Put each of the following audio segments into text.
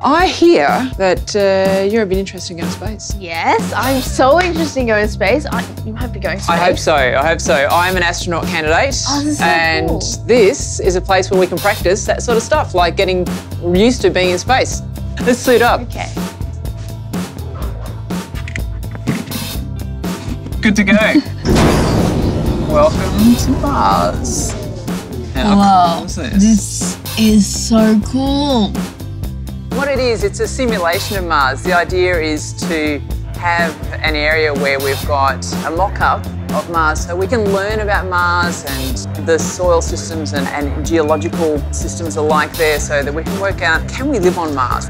I hear that uh, you're a bit interested in going to space. Yes, I'm so interested in going to space. I, you might be going to space. I hope so. I hope so. I'm an astronaut candidate, Oh, this is so and cool. this is a place where we can practice that sort of stuff, like getting used to being in space. Let's suit up. Okay. Good to go. Welcome to Mars. How Wow, cool is this? this is so cool. What it is, it's a simulation of Mars. The idea is to have an area where we've got a mock-up of Mars so we can learn about Mars and the soil systems and, and geological systems alike there so that we can work out, can we live on Mars?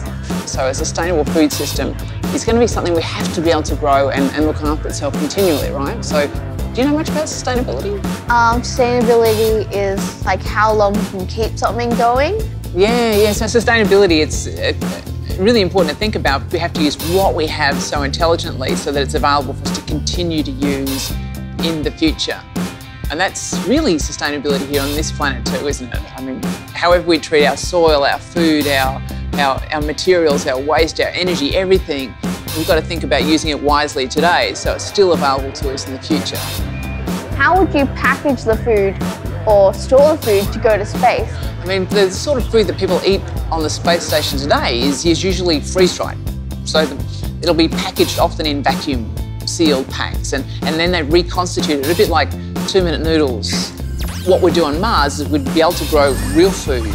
So a sustainable food system is going to be something we have to be able to grow and, and look after itself continually, right? So do you know much about sustainability? Um, sustainability is like how long we can keep something going. Yeah, yeah. So sustainability, it's uh, really important to think about. We have to use what we have so intelligently so that it's available for us to continue to use in the future. And that's really sustainability here on this planet too, isn't it? I mean, however we treat our soil, our food, our, our, our materials, our waste, our energy, everything, we've got to think about using it wisely today so it's still available to us in the future. How would you package the food or store the food to go to space? I mean, the sort of food that people eat on the space station today is, is usually freeze-dried. So the, it'll be packaged often in vacuum sealed packs and, and then they reconstitute it, a bit like two-minute noodles. What we do on Mars is we'd be able to grow real food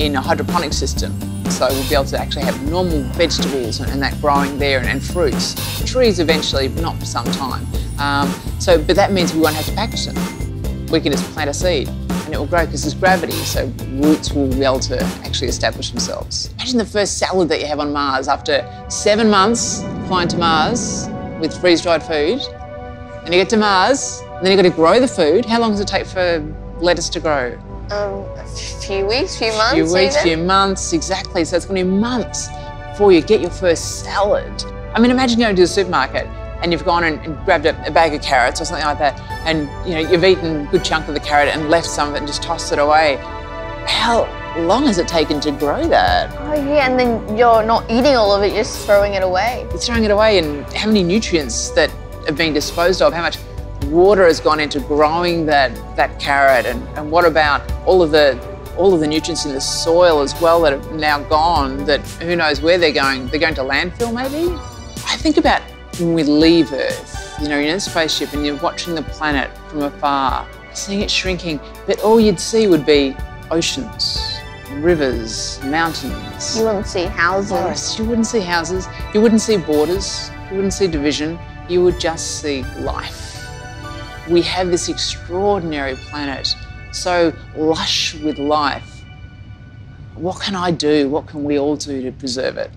in a hydroponic system. So we'll be able to actually have normal vegetables and, and that growing there and, and fruits. Trees eventually, but not for some time. Um, so, but that means we won't have to package them we can just plant a seed and it will grow because there's gravity, so roots will be able to actually establish themselves. Imagine the first salad that you have on Mars after seven months flying to Mars with freeze-dried food. And you get to Mars, and then you've got to grow the food. How long does it take for lettuce to grow? Um, a few weeks, few months. few weeks, even? few months, exactly. So it's going to be months before you get your first salad. I mean, imagine going to the supermarket and you've gone and, and grabbed a, a bag of carrots or something like that, and you know you've eaten a good chunk of the carrot and left some of it and just tossed it away. How long has it taken to grow that? Oh yeah, and then you're not eating all of it, you're just throwing it away. It's throwing it away, and how many nutrients that have been disposed of? How much water has gone into growing that that carrot, and, and what about all of the all of the nutrients in the soil as well that have now gone? That who knows where they're going? They're going to landfill, maybe. I think about when we leave Earth. You know, you're in a spaceship and you're watching the planet from afar, seeing it shrinking, but all you'd see would be oceans, rivers, mountains You wouldn't see houses. forests. You wouldn't see houses. You wouldn't see borders. You wouldn't see division. You would just see life. We have this extraordinary planet, so lush with life. What can I do? What can we all do to preserve it?